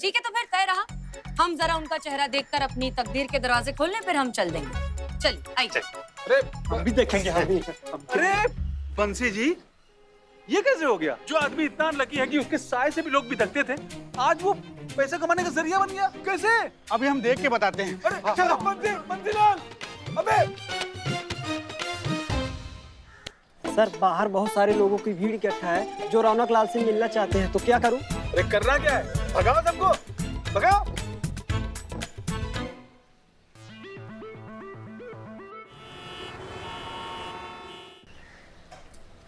ठीक है तो फिर तय रहा। हम जरा उनका चेहरा देखकर अपनी तकदीर के दरवाजे खोलने फिर हम चल देंगे। चलिए आइए। अरे हम भी देखेंगे हम भी। अरे बंसी जी ये कैसे हो गया? जो आदमी इतना लकी है कि उसके साय से भी लोग बिदकते थे आज वो पैसे कमाने का ज़रिया बन गया। कैसे? अभी हम देख के बताते हैं। अरे चलो बंसी बंसीलाल अबे! सर बाहर बहुत सारे लोगों की भीड़ इकट्ठा है जो रौनक लाल से मिलना चाहते हैं तो क्या करूँ? अरे करना क्या है? भगाओ सबको। भगाओ।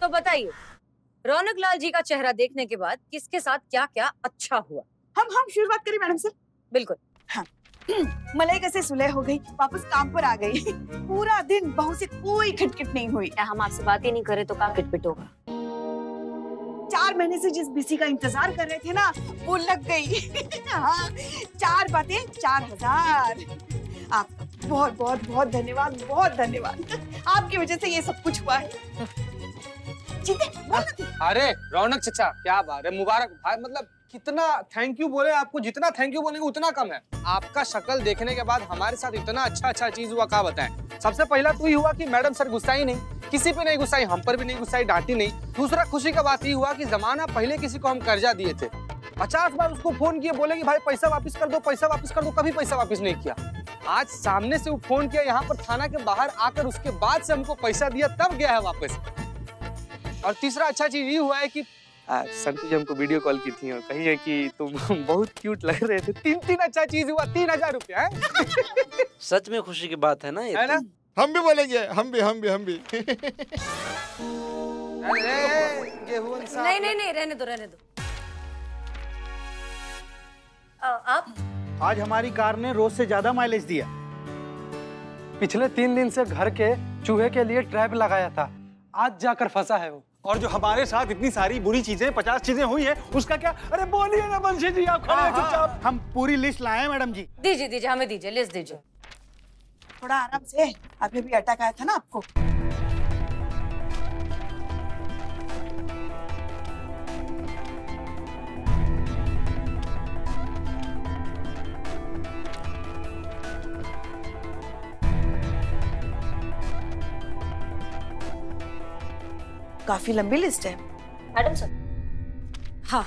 तो बताइए रौनक लाल जी का चेहरा देखने के बाद किसके साथ क्या क्या अच्छा हुआ? हम हम शुरुआत करें मैडम सर। बिल्कुल। मलाई कैसे सुलह हो गई वापस काम पर आ गई। पूरा दिन बहू से कोई खटखट नहीं हुई। हम आपसे बात ही नहीं करे तो कहाँ किटपिट होगा? चार महीने से जिस बीसी का इंतज़ार कर रहे थे ना वो लग गई। हाँ, चार बातें चार हज़ार। आप बहुत बहुत बहुत धन्यवाद बहुत धन्यवाद। आपकी वजह से ये सब कुछ हुआ है। अरे रौनक चचा क्या बात है? मुबारक भाई मतलब कितना थैंक यू बोले आपको, जितना थैंक यू बोलेंगे, उतना कम है। आपका शक्ल देखने के बाद हमारे साथ इतना अच्छा अच्छा चीज़ हुआ, क्या बताएँ? सबसे पहला तो ये हुआ कि मैडम सर गुस्साई नहीं, किसी पे नहीं गुस्साई हम पर भी नहीं गुस्साई डांटी नहीं। दूसरा खुशी का बात ये हुआ कि जमाना पहले किसी को हम कर्जा दिए थे। पचास बार उसको फ़ोन किए बोले कि भाई पैसा वापस कर दो, पैसा वापस कर दो, कभी पैसा वापस नहीं किया। आज सामने से वो फ़ोन किया, यहाँ पर थाना के बाहर आकर उसके बाद से हमको पैसा दिया, तब गया है वापस। और तीसरा अच्छा चीज़ ये हुआ है कि संतु जी हमको वीडियो कॉल की थी और कही है कि तुम बहुत क्यूट लग रहे थे। तीन तीन अच्छा चीज़ हुआ तीन हज़ार रुपया सच में खुशी की बात है ना ये है ना? हम भी बोलेंगे हम भी हम भी हम भी। अरे नहीं नहीं नहीं रहने दो रहने दो। अ, आप? आज हमारी कार ने रोज से ज़्यादा माइलेज दिया। पिछले तीन दिन से घर के चूहे के लिए ट्रैप लगाया था। आज जाकर फंसा है वो। और जो हमारे साथ इतनी सारी बुरी चीज़ें पचास चीज़ें हुई है उसका क्या? अरे बोलिए ना बंशी जी आप खड़े हैं चुपचाप। हम पूरी लिस्ट लाए हैं मैडम जी। दीजिए दीजिए हमें दीजिए लिस्ट दीजिए। थोड़ा आराम से। अभी भी अटक आया था ना आपको? काफ़ी लंबी लिस्ट है। Madam sir. हाँ।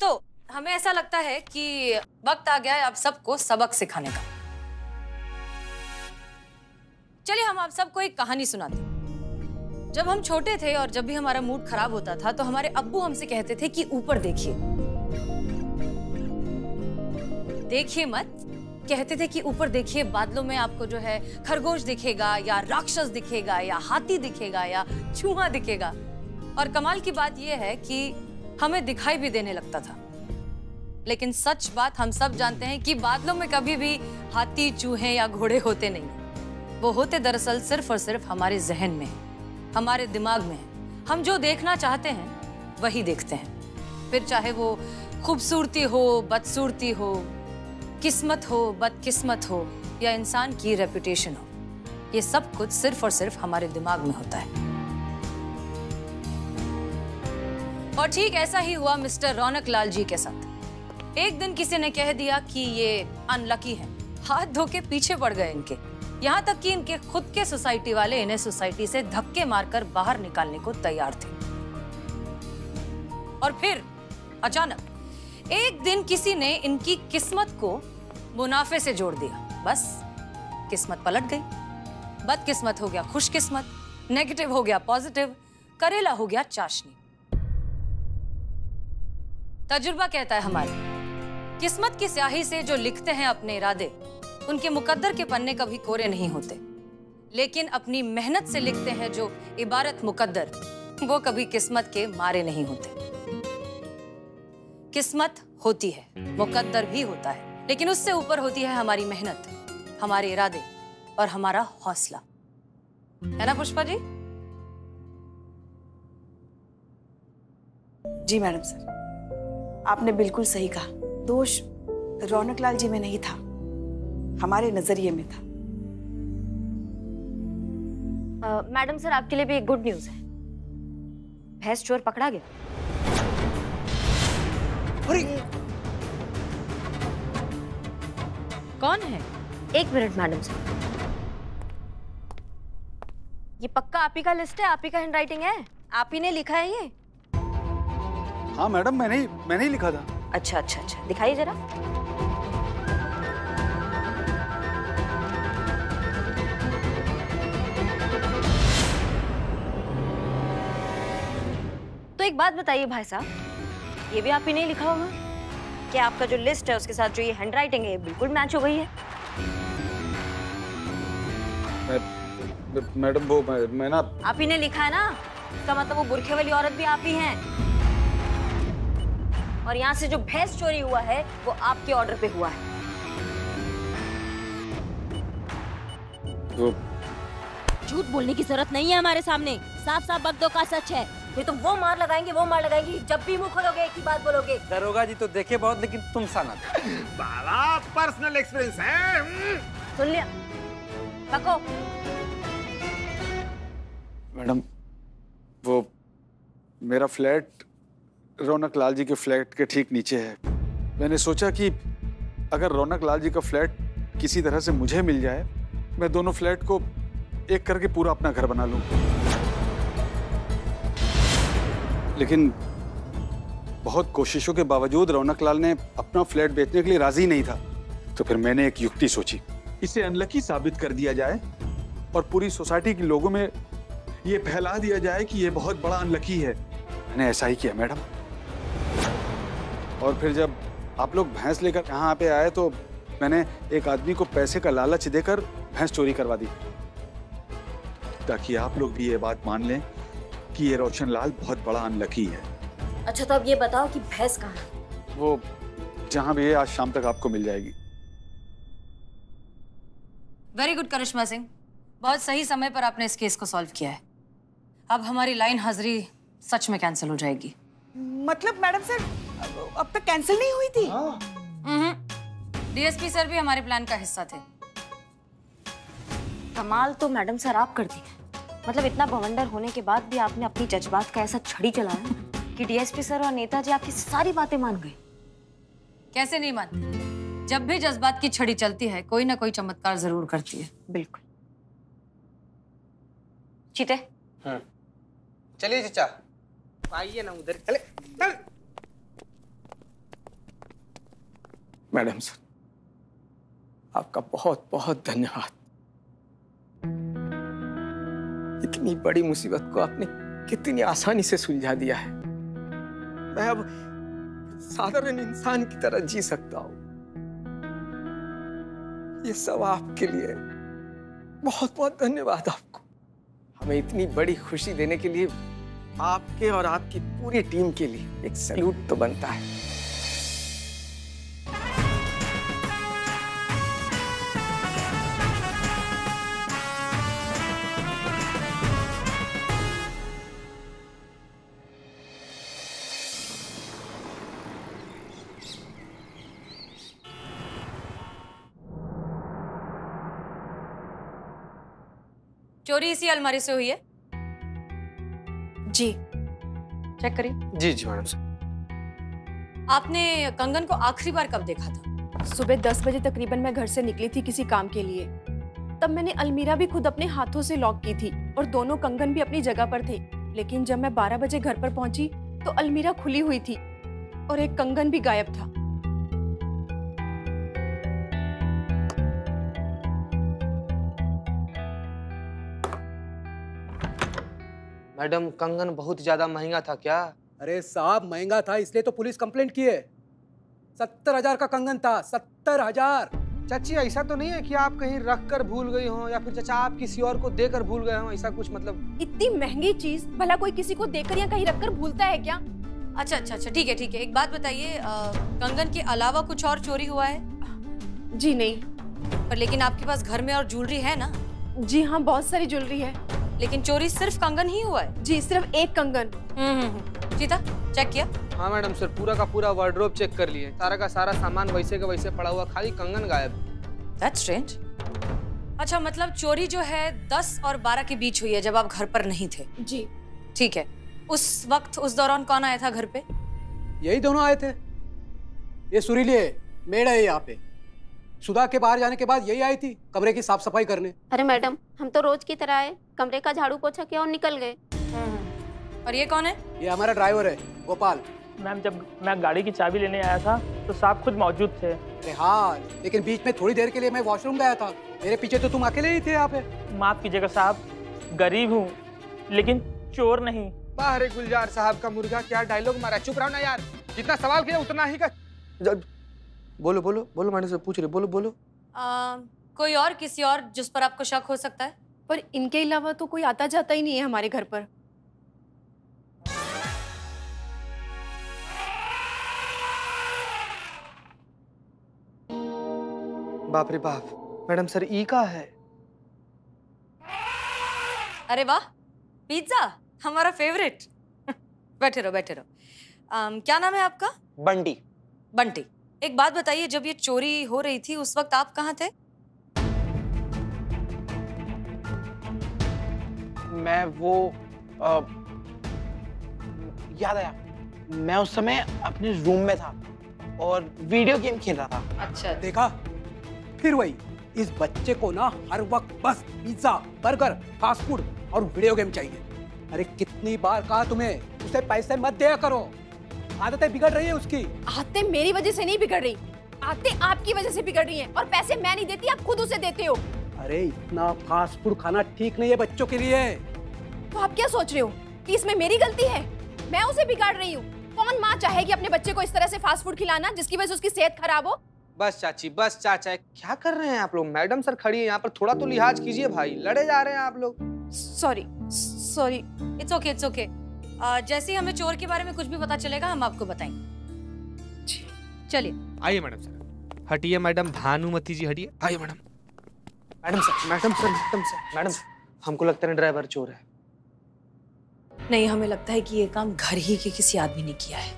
तो हमें ऐसा लगता है कि वक्त आ गया है आप सबको सबक सिखाने का। चलिए हम आप सबको एक कहानी सुनाते हैं। जब हम छोटे थे और जब भी हमारा मूड खराब होता था तो हमारे अब्बू हमसे कहते थे कि ऊपर देखिए। देखिए मत। कहते थे कि ऊपर देखिए बादलों में आपको जो है खरगोश दिखेगा या राक्षस दिखेगा या हाथी दिखेगा या चूहा दिखेगा। और कमाल की बात यह है कि हमें दिखाई भी देने लगता था। लेकिन सच बात हम सब जानते हैं कि बादलों में कभी भी हाथी, चूहे या घोड़े होते नहीं। वो होते दरअसल सिर्फ़ और सिर्फ़ हमारे जहन में, हमारे दिमाग में। हम जो देखना चाहते हैं, वही देखते हैं। फिर चाहे वो खूबसूरती हो, बदसूरती हो किस्मत हो, बदकिस्मत हो, या इंसान की रेपुटेशन हो, ये सब कुछ सिर्फ़ और सिर्फ़ हमारे दिमाग में होता है। और ठीक ऐसा ही हुआ मिस्टर रौनक लाल जी के साथ। एक दिन किसी ने कह दिया कि ये अनलकी है। हाथ धो के पीछे पड़ गए इनके। यहाँ तक कि इनके खुद के सोसाइटी वाले इन्हें सोसाइटी से धक्के मारकर बाहर निकालने को तैयार थे। और फिर अचानक, एक दिन किसी ने इनकी किस्मत को मुनाफे से जोड़ दिया। बस, किस्मत पलट गई। बदकिस्मत हो गया, खुशकिस्मत। नेगेटिव हो गया पॉजिटिव करेला हो गया, चाशनी। तजुर्बा कहता है हमारे, किस्मत की स्याही से जो लिखते हैं अपने इरादे, उनके मुकद्दर के पन्ने कभी कोरे नहीं होते। लेकिन अपनी मेहनत से लिखते हैं जो इबारत मुकद्दर, वो कभी किस्मत के मारे नहीं होते। किस्मत होती है, मुकद्दर भी होता है। लेकिन उससे ऊपर होती है हमारी मेहनत हमारे इरादे और हमारा हौसला। है ना पुष्पा जी? जी मैडम सर। आपने बिल्कुल सही कहा। दोष रौनक लाल जी में नहीं था। हमारे नज़रिए में था। मैडम uh, सर आपके लिए भी एक गुड न्यूज़ है। भैंस चोर पकड़ा गया। कौन है? एक मिनट मैडम सर ये पक्का आप ही का लिस्ट है? आप ही का हैंडराइटिंग है? आप ही ने लिखा है ये? हाँ मैडम मैंने मैंने ही लिखा था। अच्छा अच्छा अच्छा। दिखाइए जरा। तो एक बात बताइए भाई साहब। ये भी आप ही ने लिखा होगा? कि आपका जो लिस्ट है उसके साथ जो ये हैंडराइटिंग है बिल्कुल मैच हो गई है। मैडम वो मैं, मैं ना आप ही ने लिखा है ना? इसका मतलब वो बुरखे वाली औरत भी आप ही हैं। और यहाँ से जो भैंस चोरी हुआ है वो आपके ऑर्डर पे हुआ है। झूठ बोलने की ज़रूरत नहीं है हमारे सामने। साफ़ साफ़ दो का सच है। ये तो वो मार लगाएँगे वो मार लगाएँगे जब भी मुँह खोलोगे एक ही बात बोलोगे। दरोगा जी तो देखे बहुत लेकिन तुम सा ना बाला पर्सनल एक्सपीरियंस है हम्म। सुन लिया। पको। मैडम वो मेरा फ्लैट रौनक लाल जी के फ्लैट के ठीक नीचे है। मैंने सोचा कि अगर रौनक लाल जी का फ्लैट किसी तरह से मुझे मिल जाए मैं दोनों फ्लैट को एक करके पूरा अपना घर बना लूँ। लेकिन बहुत कोशिशों के बावजूद रौनक लाल ने अपना फ्लैट बेचने के लिए राज़ी नहीं था। तो फिर मैंने एक युक्ति सोची। इसे अनलकी साबित कर दिया जाए और पूरी सोसाइटी के लोगों में ये फैला दिया जाए कि ये बहुत बड़ा अनलकी है। मैंने ऐसा ही किया, मैडम। और फिर जब आप लोग भैंस लेकर यहाँ पे आए तो मैंने एक आदमी को पैसे का लालच देकर भैंस चोरी करवा दी। ताकि आप लोग भी ये बात मान लें कि ये रोशन लाल बहुत बड़ा अनलकी है। अच्छा तो अब ये बताओ कि भैंस कहाँ है? वो जहाँ भी है आज शाम तक आपको मिल जाएगी। वेरी गुड करिश्मा सिंह बहुत सही समय पर आपने इस केस को सॉल्व किया है। अब हमारी लाइन हाजिरी सच में कैंसिल हो जाएगी। मतलब मैडम सर अब- अब तक कैंसिल नहीं हुई थी? डीएसपी सर भी हमारे प्लान का हिस्सा थे। कमाल तो मैडम सर आप कर दी। मतलब इतना बवंडर होने के बाद भी आपने अपनी जज्बात का ऐसा छड़ी चलाया कि डीएसपी सर और नेताजी आपकी सारी बातें मान गए। कैसे नहीं मानते? जब भी जज्बात की छड़ी चलती है कोई ना कोई चमत्कार ज़रूर करती है। बिल्कुल। चीते? चलिए चचा। आइए ना उधर। चले। चल। मैडम सर आपका बहुत बहुत धन्यवाद। इतनी बड़ी मुसीबत को आपने कितनी आसानी से सुलझा दिया है। मैं अब साधारण इंसान की तरह जी सकता हूँ। ये सब आपके लिए बहुत बहुत धन्यवाद आपको। हमें इतनी बड़ी खुशी देने के लिए आपके और आपकी पूरी टीम के लिए एक सैल्यूट तो बनता है। चोरी इसी अलमारी से हुई है? जी। चेक करिए। जी जी मैडम सर आपने कंगन को आखिरी बार कब देखा था? सुबह दस बजे तकरीबन मैं घर से निकली थी किसी काम के लिए। तब मैंने अलमीरा भी खुद अपने हाथों से लॉक की थी और दोनों कंगन भी अपनी जगह पर थे। लेकिन जब मैं बारह बजे घर पर पहुँची तो अलमीरा खुली हुई थी और एक कंगन भी गायब था। मैडम कंगन बहुत ज़्यादा महँगा था क्या? अरे साहब महँगा था इसलिए तो पुलिस कंप्लेंट की है। सत्तर हज़ार का कंगन था सत्तर हज़ार। चाची ऐसा तो नहीं है कि आप कहीं रख कर भूल गई हो या फिर चाचा आप किसी और को देकर भूल गए हो ऐसा कुछ मतलब? इतनी महँगी चीज़ भला कोई किसी को देकर या कहीं रखकर भूलता है क्या? अच्छा अच्छा अच्छा ठीक है ठीक है। एक बात बताइए कंगन के अलावा कुछ और चोरी हुआ है? जी नहीं। पर लेकिन आपके पास घर में और ज्वेलरी है ना? जी हाँ बहुत सारी ज्वेलरी है। लेकिन चोरी सिर्फ़ कंगन ही हुआ है। जी सिर्फ़ एक कंगन। हम्म हम्म, हम्म। सीता चेक किया? हाँ मैडम सर पूरा का पूरा वार्डरोब चेक कर लिए। सारा का सारा सामान वैसे का वैसे पड़ा हुआ खाली कंगन गायब। दैट्स स्ट्रेंज अच्छा मतलब चोरी जो है दस और बारह के बीच हुई है जब आप घर पर नहीं थे। जी। ठीक है। उस वक्त उस दौरान कौन आया था घर पे? यही दोनों आए थे। ये सुरीली है मेड है यहाँ पे। सुधा के बाहर जाने के बाद यही आई थी कमरे की साफ़ सफ़ाई करने। अरे मैडम हम तो रोज की तरह आए। कमरे का झाड़ू पोछा किया और निकल गए। और ये कौन है? ये हमारा ड्राइवर है गोपाल। मैम जब मैं गाड़ी की चाबी लेने आया था तो साहब खुद मौजूद थे। अरे हाँ लेकिन बीच में थोड़ी देर के लिए मैं वॉशरूम गया था। मेरे पीछे तो तुम अकेले ही थे यहाँ पे। माफ़ कीजिएगा साहब गरीब हूँ लेकिन चोर नहीं। बाहर गुलजार साहब का मुर्गा क्या डायलॉग मारा? चुप रहो ना यार जितना सवाल किया उतना ही का जब बोलो बोलो बोलो मैंने से पूछ रहे बोलो बोलो। आ, कोई और किसी और जिस पर आपको शक हो सकता है? पर इनके अलावा तो कोई आता जाता ही नहीं है हमारे घर पर। बाप रे बाप मैडम सर ई का है? अरे वाह पिज्जा हमारा फेवरेट बैठे रहो बैठे रहो। अम, क्या नाम है आपका? बंटी। बंटी एक बात बताइए जब ये चोरी हो रही थी उस वक्त आप कहाँ थे? मैं वो आ, याद आया मैं उस समय अपने रूम में था और वीडियो गेम खेल रहा था। अच्छा। देखा? फिर वही इस बच्चे को ना हर वक्त बस पिज्जा बर्गर फास्ट फ़ूड और वीडियो गेम चाहिए। अरे कितनी बार कहा तुम्हें उसे पैसे मत दिया करो। आदतें बिगड़ रही है उसकी। आदतें मेरी वजह से नहीं बिगड़ रही। आदतें आपकी वजह से बिगड़ रही हैं और पैसे मैं नहीं देती आप खुद उसे देते हो। अरे इतना फास्ट फ़ूड खाना ठीक नहीं है बच्चों के लिए। तो आप क्या सोच रहे हो? कि इसमें मेरी गलती है? मैं उसे बिगाड़ रही हूँ। कौन माँ चाहेगी अपने बच्चे को इस तरह से फास्ट फ़ूड खिलाना जिसकी वजह से उसकी सेहत खराब हो? बस चाची बस चाचा क्या कर रहे हैं आप लोग? मैडम सर खड़ी है यहाँ पर थोड़ा तो लिहाज कीजिए भाई। लड़े जा रहे हैं आप लोग। Sorry sorry it's okay it's okay जैसे ही हमें चोर के बारे में कुछ भी पता चलेगा हम आपको बताएँगे। चलिए। आइए मैडम सर। हटिए मैडम भानुमती जी हटिए। आइए madam. Madam sir madam sir madam sir madam हमको लगता है ड्राइवर चोर है। नहीं हमें लगता है कि ये काम घर ही के किसी आदमी ने किया है।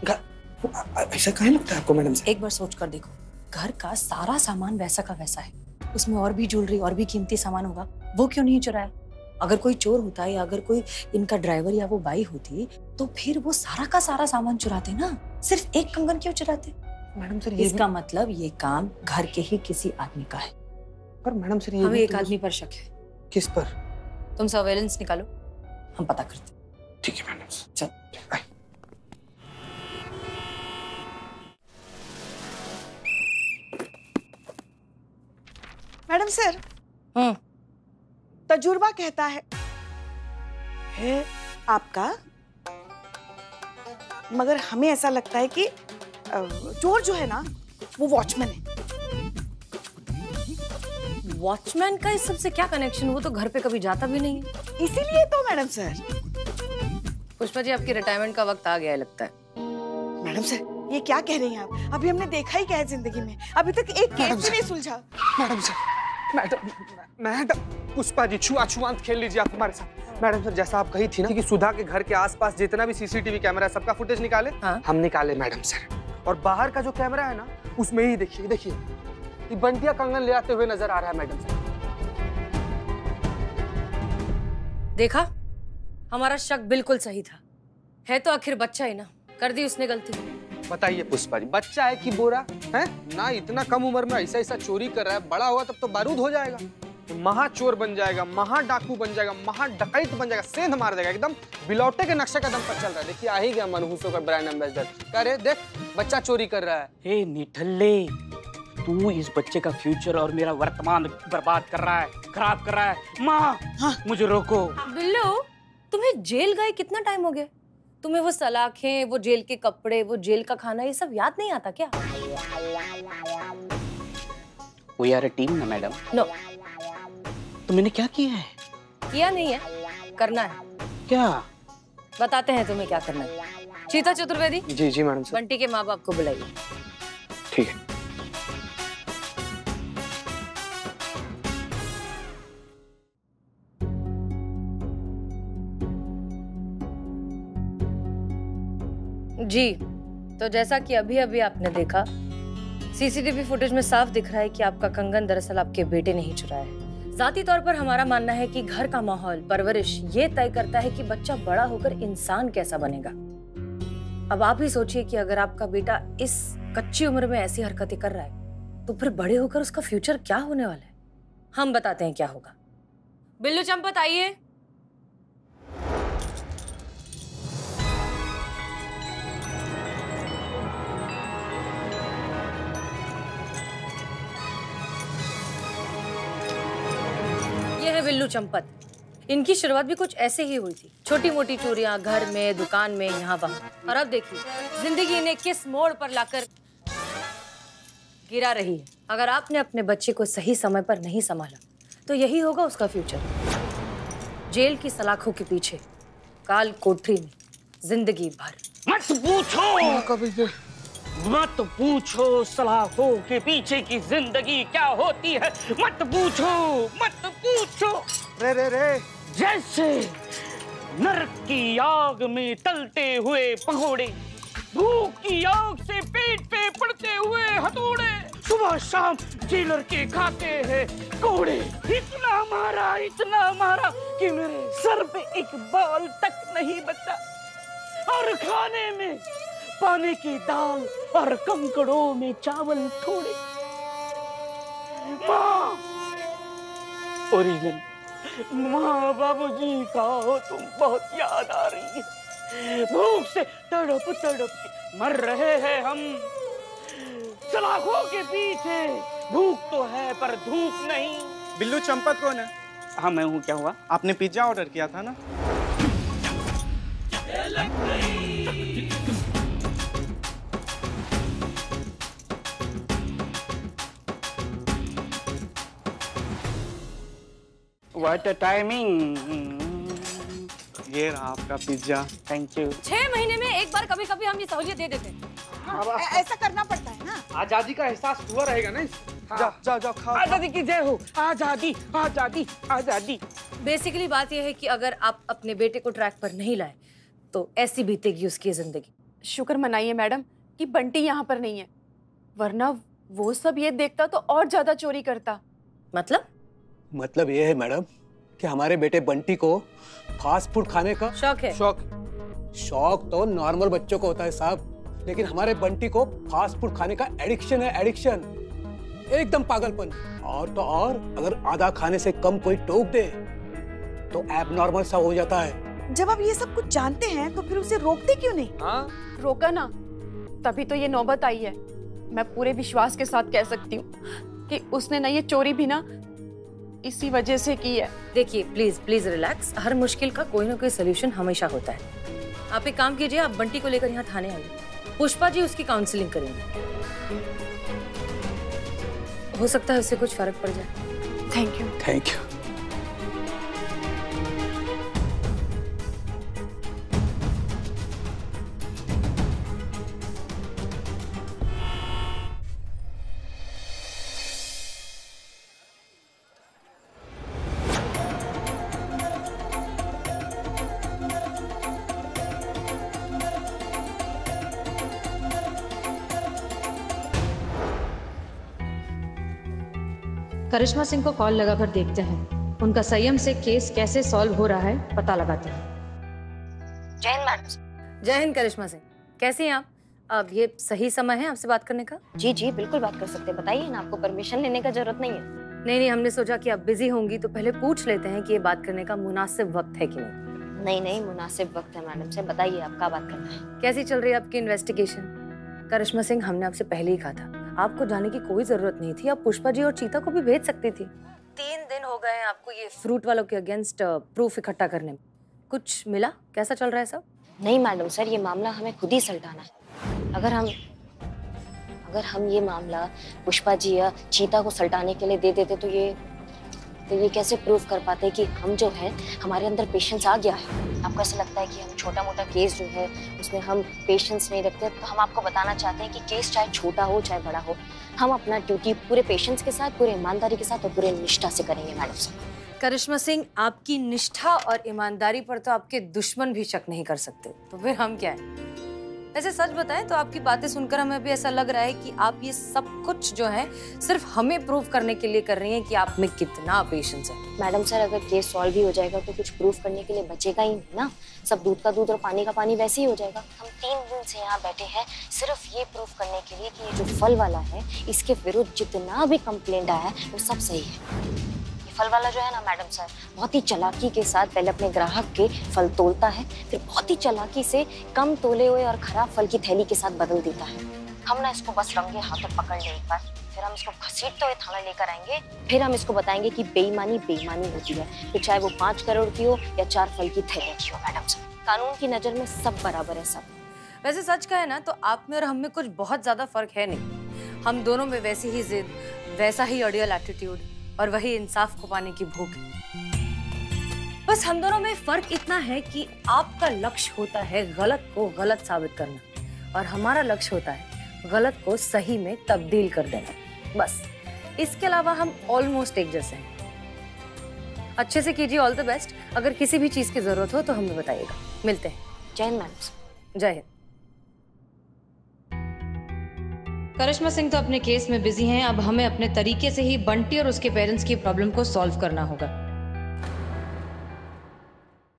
ऐसा कहीं लगता है आपको मैडम एक बार सोच कर देखो घर का सारा सामान वैसा का वैसा है। उसमें और भी ज्वेलरी और भी कीमती सामान होगा वो क्यों नहीं चुराया? अगर कोई चोर होता या अगर कोई इनका ड्राइवर या वो बाई होती तो फिर वो सारा का सारा सामान चुराते ना? सिर्फ़ एक कंगन क्यों चुराते? मैडम सर इसका मतलब ये काम घर के ही किसी आदमी का है। पर मैडम सर ये हमें एक तो- आदमी पर शक है। किस पर? तुम सर्वेलेंस निकालो हम पता करते ठीक है मैडम। चल। Madam sir. तजुर्बा कहता है है आपका? मगर हमें ऐसा लगता है कि चोर जो है ना वो वॉचमैन है। वॉचमैन का इस सबसे क्या कनेक्शन वो तो घर पे कभी जाता भी नहीं है। इसीलिए तो मैडम सर। पुष्पा जी आपकी रिटायरमेंट का वक्त आ गया है लगता है। मैडम सर ये क्या कह रही हैं आप? अभी हमने देखा ही क्या है ज़िंदगी में। अभी तक एक केस भी नहीं सुलझा। Madam sir madam madam Pushpa ji छुआ छुआंत खेल लीजिए आप हमारे साथ। मैडम सर जैसा आप कही थी ना कि सुधा के घर के आसपास जितना भी सीसीटीवी कैमरा है सबका फुटेज निकाले। हाँ? हम निकाले मैडम सर। और बाहर का जो कैमरा है ना उसमें ही देखिए देखिए। बंटिया कंगन ले आते हुए नज़र आ रहा है मैडम सर देखा? हमारा शक बिल्कुल सही था। है तो आखिर बच्चा ही ना। कर दी उसने गलती। बताइए पुष्पा जी बच्चा है कि बोरा? है? ना इतना कम उम्र में ऐसा ऐसा चोरी कर रहा है बड़ा हुआ तब तो बारूद हो जाएगा। तो महा चोर बन जाएगा महा डाकू बन जाएगा महा डकैत बन जाएगा सेंध मार देगा एकदम बिलौटे के नक्शे कदम पर चल रहा है। देखिए आ ही गया मनहूसों का ब्रांड एम्बेसडर अरे देख बच्चा चोरी कर रहा है। हे निठल्ले तू इस बच्चे का फ्यूचर और मेरा वर्तमान बर्बाद कर रहा है खराब कर रहा है। माँ हाँ। मुझे रोको। बिल्लू तुम्हें जेल गए कितना टाइम हो गया? तुम्हें वो सलाखें वो जेल के कपड़े वो जेल का खाना ये सब याद नहीं आता क्या? वी आर अ टीम ना मैडम नो तो मैंने क्या किया है? किया नहीं है करना है। क्या? बताते हैं तुम्हें क्या करना है। चीता चतुर्वेदी जी जी मैडम बंटी के माँ बाप को बुलाइए। ठीक है। जी तो जैसा कि अभी अभी आपने देखा सीसीटीवी फुटेज में साफ़ दिख रहा है कि आपका कंगन दरअसल आपके बेटे ने ही चुराया है। जाती तौर पर हमारा मानना है कि घर का माहौल, परवरिश, ये तय करता है कि बच्चा बड़ा होकर इंसान कैसा बनेगा। अब आप ही सोचिए कि अगर आपका बेटा इस कच्ची उम्र में ऐसी हरकतें कर रहा है तो फिर बड़े होकर उसका फ्यूचर क्या होने वाला है? हम बताते हैं क्या होगा। बिल्लू चंपत, आइए। बिल्लू चंपत। इनकी शुरुआत भी कुछ ऐसे ही हुई थी। छोटी मोटी चोरियाँ घर में दुकान में यहाँ वहाँ। और अब देखिए ज़िंदगी इन्हें किस मोड़ पर लाकर गिरा रही है। अगर आपने अपने बच्चे को सही समय पर नहीं संभाला तो यही होगा उसका फ्यूचर। जेल की सलाखों के पीछे काल कोठरी में ज़िंदगी भर। मत पूछो! मत पूछो सलाखों के पीछे की ज़िंदगी क्या होती है। मत पूछो मत पूछो। रे रे रे। जैसे नरक की आग में तलते हुए पकोड़े भूख की आग से पेट पे पड़ते हुए हथौड़े सुबह शाम जेलर के खाते हैं कोड़े। इतना मारा इतना मारा कि मेरे सर पे एक बाल तक नहीं बचा। और खाने में पानी की दाल और कंकड़ों में चावल थोड़े। माँ! ओरिजिन माँ बाबूजी का हो तुम बहुत याद आ रही है। भूख से तड़प तड़प के मर रहे हैं हम। सलाखों के पीछे भूख तो है पर धूप नहीं। बिल्लू चंपत कौन है? हाँ मैं हूँ। क्या हुआ? आपने पिज्जा ऑर्डर किया था ना? व्हाट अ टाइमिंग ये रहा आपका पिज्जा. थैंक यू छह महीने में एक बार कभी कभी हम ये सहूलियत दे देते हैं। ऐ- ऐसा करना पड़ता है ना? आज़ादी का एहसास हुआ रहेगा ना जाओ जाओ जाओ खाओ आज़ादी की जय हो। आज़ादी आज़ादी आज़ादी। बेसिकली बात यह है कि अगर आप अपने बेटे को ट्रैक पर नहीं लाए तो ऐसी बीतेगी उसकी ज़िंदगी। शुक्र मनाइए मैडम कि बंटी यहाँ पर नहीं है। वरना वो सब ये देखता तो और ज़्यादा चोरी करता। मतलब? मतलब ये है मैडम कि हमारे बेटे बंटी को फास्ट फ़ूड खाने का शौक है। शौक। शौक तो नॉर्मल बच्चों को होता है साहब लेकिन हमारे बंटी को फास्ट फ़ूड खाने का एडिक्शन है एडिक्शन एकदम पागलपन। और तो और अगर आधा खाने से कम कोई टोक दे तो एब नॉर्मल सा हो जाता है। जब आप ये सब कुछ जानते हैं तो फिर उसे रोकते क्यों नहीं? हाँ। रोका ना तभी तो ये नौबत आई है। मैं पूरे विश्वास के साथ कह सकती हूँ कि उसने ना ये चोरी भी ना इसी वजह से की है। देखिए प्लीज़ प्लीज़ रिलैक्स हर मुश्किल का कोई ना कोई सोल्यूशन हमेशा होता है। आप एक काम कीजिए आप बंटी को लेकर यहाँ थाने आइए। पुष्पा जी उसकी काउंसलिंग करेंगे। हो सकता है उससे कुछ फ़र्क पड़ जाए। Thank you thank you Karishma Singh को कॉल लगाकर देखते हैं। उनका संयम से केस कैसे सॉल्व हो रहा है पता लगाते हैं। जय हिंद मैडम जय हिंद करिश्मा सिंह। कैसी हैं आप? अब ये सही समय है आपसे बात करने का? जी जी बिल्कुल बात कर सकते हैं। बताइए ना आपको परमिशन लेने का ज़रूरत नहीं है। नहीं नहीं हमने सोचा कि आप बिज़ी होंगी तो पहले पूछ लेते हैं कि ये बात करने का मुनासिब वक्त है कि नहीं। नहीं नहीं मुनासिब वक्त है मैडम से बताइए आप क्या बात करना है? कैसी चल रही है आपकी इन्वेस्टिगेशन करिश्मा सिंह हमने आपसे पहले ही कहा था। आपको जाने की कोई ज़रूरत नहीं थी। आप पुष्पा जी और चीता को भी भेज सकती थी। तीन दिन हो गए हैं आपको ये फ्रूट वालों के अगेंस्ट प्रूफ इकट्ठा करने। में कुछ मिला? कैसा चल रहा है सब? नहीं मैडम सर ये मामला हमें खुद ही सलटाना है। अगर हम अगर हम ये मामला पुष्पा जी या चीता को सलटाने के लिए दे देते तो ये तो ये कैसे प्रूव कर पाते कि हम जो है, हमारे अंदर पेशेंस आ गया है? आपको ऐसा लगता है कि हम छोटा मोटा केस जो है, उसमें हम पेशेंस नहीं रखते? तो हम आपको बताना चाहते हैं कि केस चाहे छोटा हो, चाहे बड़ा हो, हम अपना ड्यूटी पूरे पेशेंस के साथ, पूरे ईमानदारी के साथ और पूरे निष्ठा से करेंगे मैडम साहब करिश्मा सिंह, आपकी निष्ठा और ईमानदारी पर तो आपके दुश्मन भी शक नहीं कर सकते। तो फिर हम क्या है? वैसे सच बताएँ तो आपकी बातें सुनकर हमें भी ऐसा लग रहा है कि आप ये सब कुछ जो है सिर्फ़ हमें प्रूव करने के लिए कर रही हैं कि आप में कितना पेशेंस है। मैडम सर, अगर केस सॉल्व भी हो जाएगा तो कुछ प्रूफ करने के लिए बचेगा ही नहीं ना। सब दूध का दूध और पानी का पानी वैसे ही हो जाएगा। हम तीन दिन से यहाँ बैठे हैं सिर्फ़ ये प्रूफ करने के लिए कि ये जो फल वाला है, इसके विरुद्ध जितना भी कंप्लेंट आया है, वो सब सही है। फल वाला जो है ना, मैडम सर, बहुत ही चालाकी के साथ पहले अपने ग्राहक के फल तोलता है, फिर बहुत ही चालाकी से कम तोले हुए और खराब फल की थैली के साथ बदल देता है। हम ना इसको बस रंगे हाथों पकड़ ले एक फिर हम इसको घसीटते हुए थाना लेकर आएँगे, फिर हम इसको बताएँगे कि बेईमानी बेईमानी होती है फिर चाहे वो पाँच करोड़ की हो या चार फल की थैली की हो, मैडम सर। कानून की नज़र में सब बराबर है सब। वैसे सच का है ना तो आप में और हम में कुछ बहुत ज़्यादा फ़र्क है नहीं। हम दोनों में वैसी ही जिद, वैसा ही ऑडियल एटीट्यूड और वही इंसाफ को पाने की भूख बस हम दोनों में फ़र्क इतना है कि आपका लक्ष्य होता है गलत को गलत साबित करना और हमारा लक्ष्य होता है गलत को सही में तब्दील कर देना। बस इसके अलावा हम ऑलमोस्ट एक जैसे हैं। अच्छे से कीजिए ऑल द बेस्ट अगर किसी भी चीज़ की ज़रूरत हो तो हमें बताइएगा। मिलते हैं। जय हिंद मैडम जय हिंद। करिश्मा सिंह तो अपने केस में बिज़ी हैं। अब हमें अपने तरीके से ही बंटी और उसके पेरेंट्स की प्रॉब्लम को सॉल्व करना होगा।